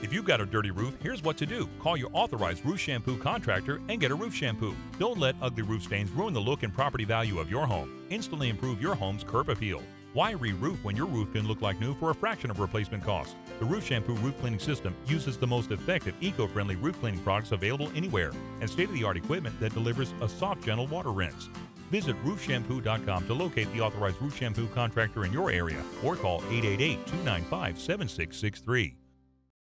If you've got a dirty roof, here's what to do. Call your authorized roof shampoo contractor and get a roof shampoo. Don't let ugly roof stains ruin the look and property value of your home. Instantly improve your home's curb appeal. Why re-roof when your roof can look like new for a fraction of replacement cost? The Roof Shampoo Roof Cleaning System uses the most effective, eco-friendly roof cleaning products available anywhere and state-of-the-art equipment that delivers a soft, gentle water rinse. Visit roofshampoo.com to locate the authorized roof shampoo contractor in your area or call 888 295 7663.